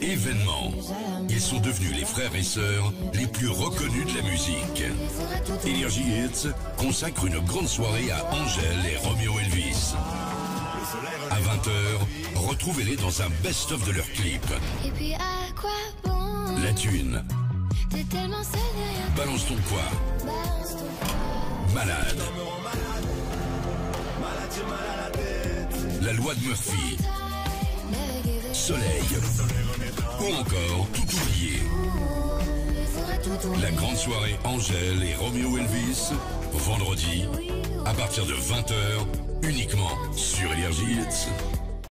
Événement. Ils sont devenus les frères et sœurs les plus reconnus de la musique. Energy Hits consacre une grande soirée à Angèle et Romeo Elvis. À 20h, retrouvez-les dans un best-of de leurs clips. Et puis à quoi bon? La thune, balance ton quoi, malade. La loi de Murphy, soleil. Ou encore tout oublié. La grande soirée Angèle et Romeo Elvis, vendredi, à partir de 20h, uniquement sur Energy.